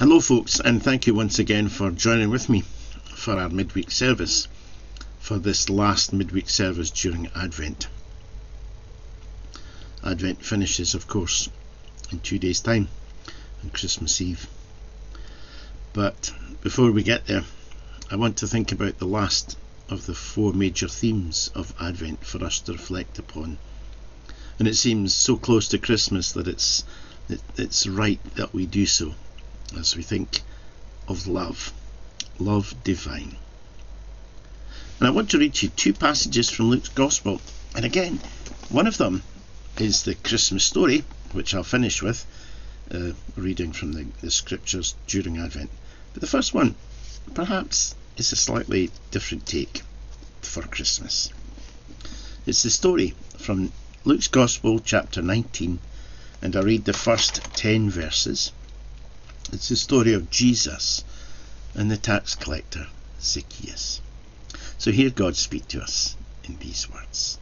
Hello, folks, and thank you once again for joining with me for our midweek service, for this last midweek service during Advent. Advent finishes, of course, in two days' time, on Christmas Eve. But before we get there, I want to think about the last of the four major themes of Advent for us to reflect upon. And it seems so close to Christmas that it's, it, it's right that we do so as we think of love, love divine. And I want to read you two passages from Luke's Gospel. And again, one of them is the Christmas story, which I'll finish with, uh, reading from the, the scriptures during Advent. But the first one, perhaps, is a slightly different take for Christmas. It's the story from Luke's Gospel, chapter 19, and I read the first 10 verses. It's the story of Jesus and the tax collector Zacchaeus. So hear God speak to us in these words.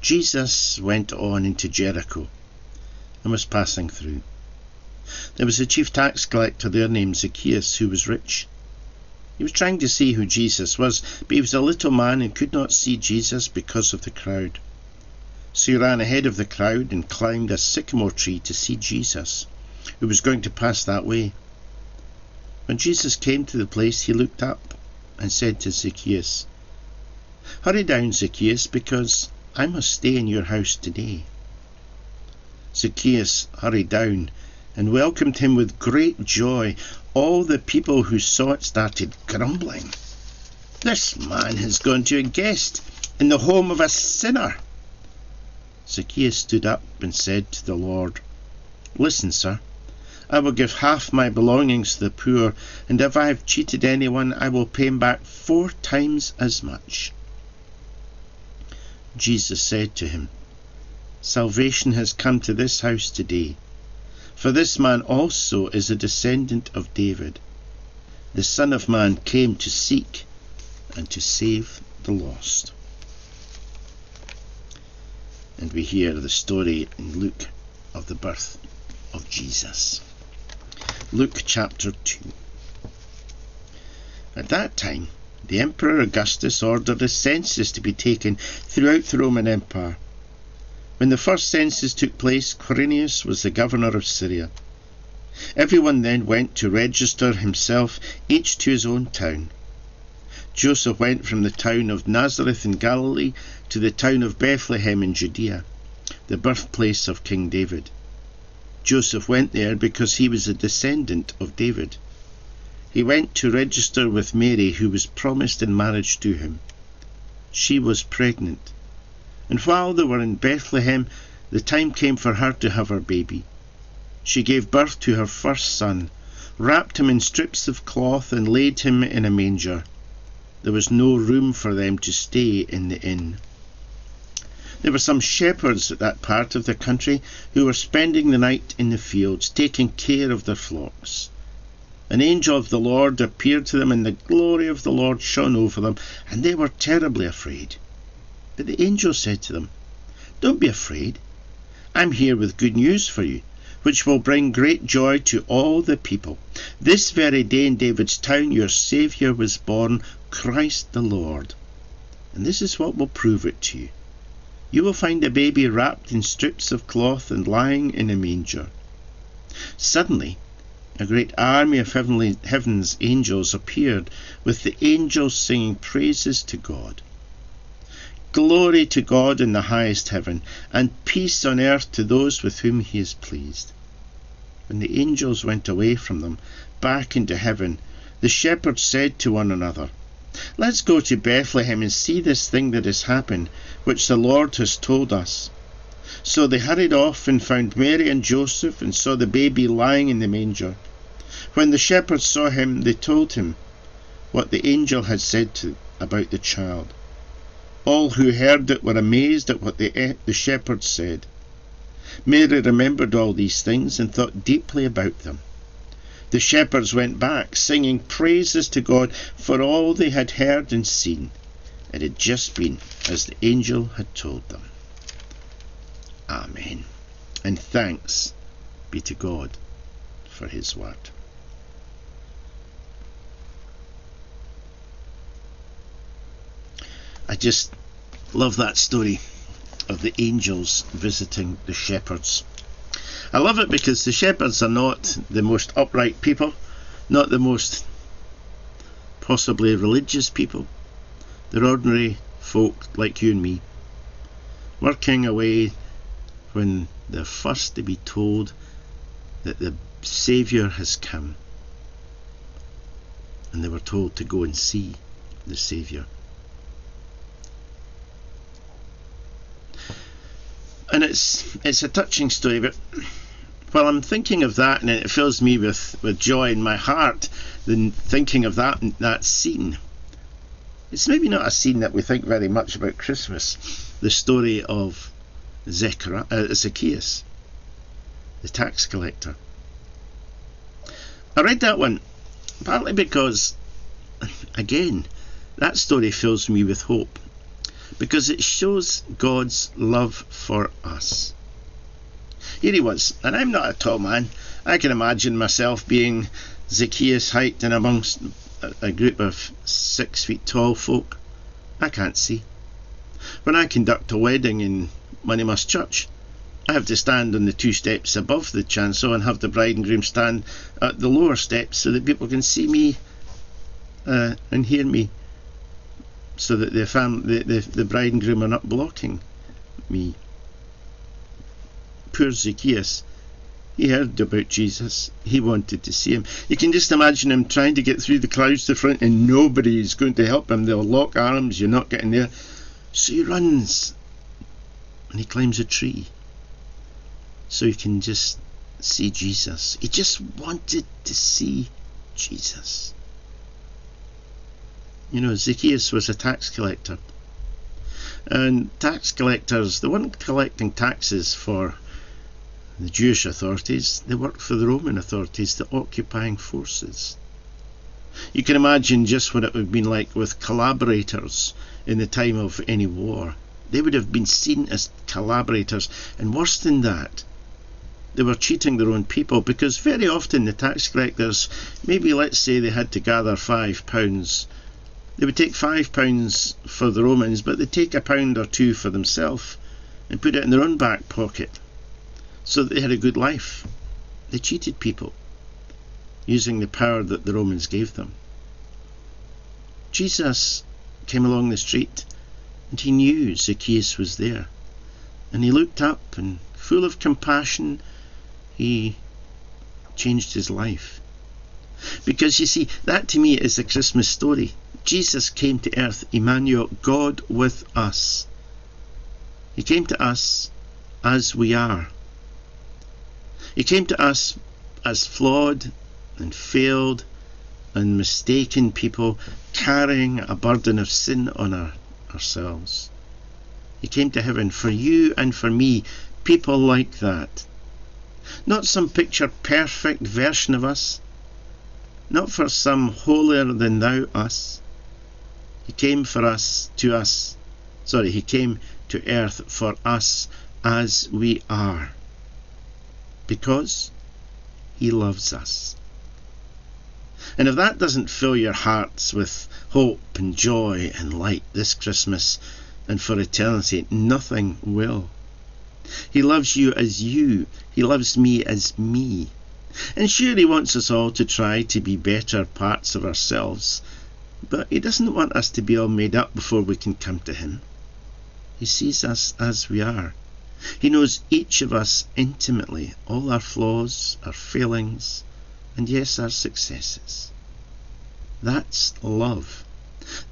Jesus went on into Jericho and was passing through. There was a chief tax collector there named Zacchaeus who was rich. He was trying to see who Jesus was, but he was a little man and could not see Jesus because of the crowd. So he ran ahead of the crowd and climbed a sycamore tree to see Jesus who was going to pass that way. When Jesus came to the place, he looked up and said to Zacchaeus, Hurry down, Zacchaeus, because I must stay in your house today. Zacchaeus hurried down and welcomed him with great joy. All the people who saw it started grumbling. This man has gone to a guest in the home of a sinner. Zacchaeus stood up and said to the Lord, Listen, sir. I will give half my belongings to the poor, and if I have cheated anyone, I will pay him back four times as much. Jesus said to him, Salvation has come to this house today, for this man also is a descendant of David. The Son of Man came to seek and to save the lost. And we hear the story in Luke of the birth of Jesus. Luke chapter 2. At that time, the Emperor Augustus ordered a census to be taken throughout the Roman Empire. When the first census took place, Quirinius was the governor of Syria. Everyone then went to register himself, each to his own town. Joseph went from the town of Nazareth in Galilee to the town of Bethlehem in Judea, the birthplace of King David. Joseph went there because he was a descendant of David. He went to register with Mary, who was promised in marriage to him. She was pregnant, and while they were in Bethlehem, the time came for her to have her baby. She gave birth to her first son, wrapped him in strips of cloth, and laid him in a manger. There was no room for them to stay in the inn. There were some shepherds at that part of the country who were spending the night in the fields, taking care of their flocks. An angel of the Lord appeared to them, and the glory of the Lord shone over them, and they were terribly afraid. But the angel said to them, Don't be afraid. I'm here with good news for you, which will bring great joy to all the people. This very day in David's town your Saviour was born, Christ the Lord. And this is what will prove it to you you will find a baby wrapped in strips of cloth and lying in a manger. Suddenly, a great army of heavenly, heaven's angels appeared, with the angels singing praises to God. Glory to God in the highest heaven, and peace on earth to those with whom he is pleased. When the angels went away from them, back into heaven, the shepherds said to one another, Let's go to Bethlehem and see this thing that has happened, which the Lord has told us. So they hurried off and found Mary and Joseph and saw the baby lying in the manger. When the shepherds saw him, they told him what the angel had said to, about the child. All who heard it were amazed at what the, eh, the shepherds said. Mary remembered all these things and thought deeply about them. The shepherds went back, singing praises to God for all they had heard and seen. It had just been as the angel had told them. Amen. And thanks be to God for his word. I just love that story of the angels visiting the shepherds. I love it because the shepherds are not the most upright people, not the most possibly religious people. They're ordinary folk like you and me, working away when they're first to be told that the Saviour has come. And they were told to go and see the Saviour. And it's it's a touching story, but while I'm thinking of that and it fills me with, with joy in my heart, then thinking of that that scene. It's maybe not a scene that we think very much about Christmas. The story of Zechariah, uh, Zacchaeus, the tax collector. I read that one partly because, again, that story fills me with hope because it shows God's love for us. Here he was, and I'm not a tall man. I can imagine myself being Zacchaeus hiked in amongst a group of six feet tall folk. I can't see. When I conduct a wedding in Monymusk Church, I have to stand on the two steps above the chancel and have the bride and groom stand at the lower steps so that people can see me uh, and hear me, so that the, fam- the, the, the bride and groom are not blocking me. Poor Zacchaeus. He heard about Jesus. He wanted to see him. You can just imagine him trying to get through the crowds to the front and nobody is going to help him. They'll lock arms. You're not getting there. So he runs and he climbs a tree so he can just see Jesus. He just wanted to see Jesus. You know, Zacchaeus was a tax collector. And tax collectors, they weren't collecting taxes for the Jewish authorities, they worked for the Roman authorities, the occupying forces. You can imagine just what it would have been like with collaborators in the time of any war. They would have been seen as collaborators, and worse than that, they were cheating their own people because very often the tax collectors, maybe let's say they had to gather five pounds, they would take five pounds for the Romans, but they'd take a pound or two for themselves and put it in their own back pocket so that they had a good life. They cheated people using the power that the Romans gave them. Jesus came along the street and he knew Zacchaeus was there. And he looked up and, full of compassion, he changed his life. Because you see, that to me is the Christmas story. Jesus came to earth, Emmanuel, God with us. He came to us as we are. He came to us as flawed and failed and mistaken people carrying a burden of sin on our ourselves. He came to heaven for you and for me, people like that. Not some picture perfect version of us, not for some holier than thou us. He came for us, to us, sorry, He came to earth for us as we are, because He loves us. And if that doesn't fill your hearts with hope and joy and light this Christmas and for eternity, nothing will. He loves you as you, He loves me as me. And sure, He wants us all to try to be better parts of ourselves, but He doesn't want us to be all made up before we can come to Him. He sees us as we are. He knows each of us intimately, all our flaws, our failings, and yes, our successes. That's love.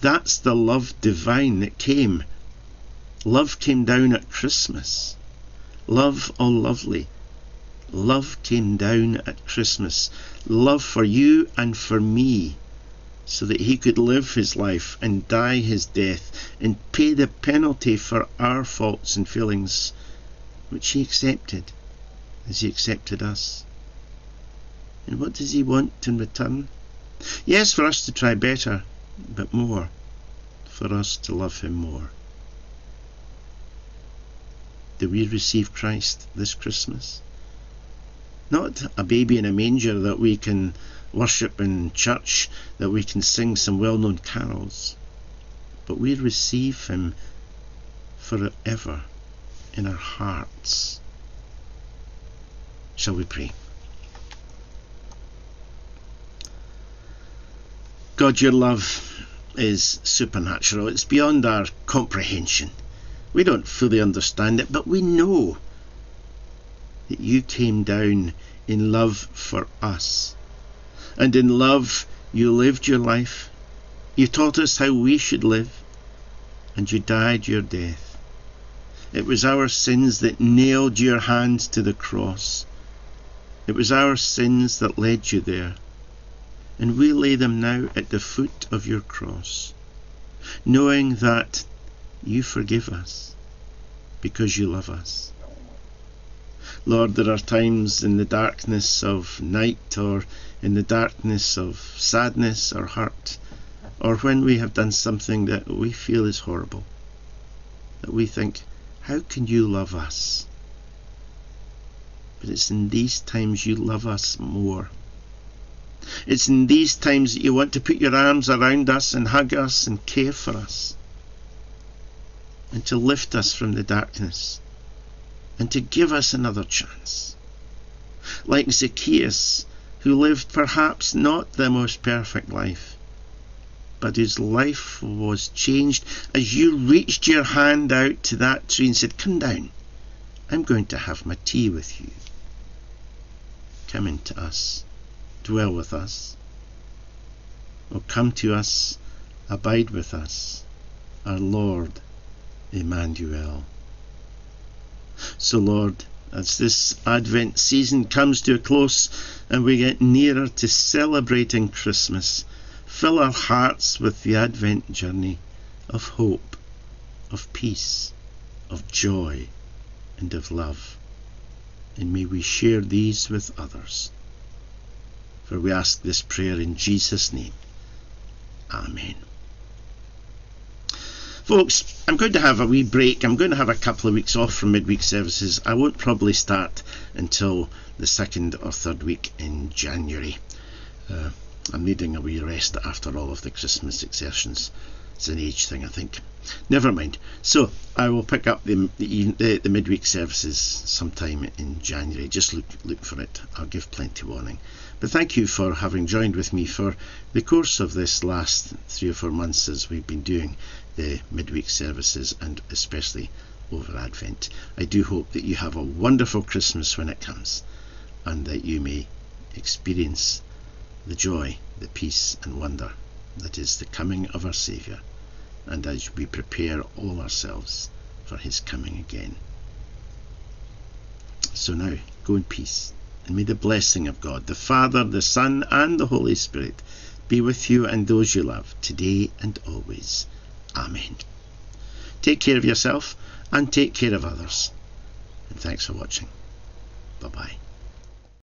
That's the love divine that came. Love came down at Christmas. Love all lovely. Love came down at Christmas. Love for you and for me, so that he could live his life and die his death and pay the penalty for our faults and feelings, which he accepted as he accepted us. And what does he want in return? Yes, for us to try better, but more, for us to love Him more. Do we receive Christ this Christmas? Not a baby in a manger that we can worship in church, that we can sing some well known carols, but we receive him forever in our hearts. Shall we pray? God, your love is supernatural. It's beyond our comprehension. We don't fully understand it, but we know that you came down in love for us. And in love, you lived your life. You taught us how we should live. And you died your death. It was our sins that nailed your hands to the cross. It was our sins that led you there and we lay them now at the foot of your cross, knowing that you forgive us because you love us. Lord, there are times in the darkness of night or in the darkness of sadness or hurt, or when we have done something that we feel is horrible, that we think, how can you love us? But it's in these times you love us more it's in these times that you want to put your arms around us and hug us and care for us. And to lift us from the darkness. And to give us another chance. Like Zacchaeus, who lived perhaps not the most perfect life, but whose life was changed as you reached your hand out to that tree and said, Come down. I'm going to have my tea with you. Come into us dwell with us. or come to us, abide with us, our Lord Emmanuel. So, Lord, as this Advent season comes to a close and we get nearer to celebrating Christmas, fill our hearts with the Advent journey of hope, of peace, of joy, and of love. And may we share these with others. For we ask this prayer in Jesus' name. Amen. Folks, I'm going to have a wee break. I'm going to have a couple of weeks off from midweek services. I won't probably start until the second or third week in January. Uh, I'm needing a wee rest after all of the Christmas exertions. It's an age thing, I think. Never mind. So I will pick up the the, the midweek services sometime in January. Just look look for it. I'll give plenty warning. But thank you for having joined with me for the course of this last three or four months as we've been doing the midweek services and especially over Advent. I do hope that you have a wonderful Christmas when it comes and that you may experience the joy, the peace and wonder that is the coming of our Saviour and as we prepare all ourselves for his coming again. So now, go in peace. And may the blessing of God, the Father, the Son, and the Holy Spirit be with you and those you love, today and always. Amen. Take care of yourself and take care of others. And thanks for watching. Bye bye.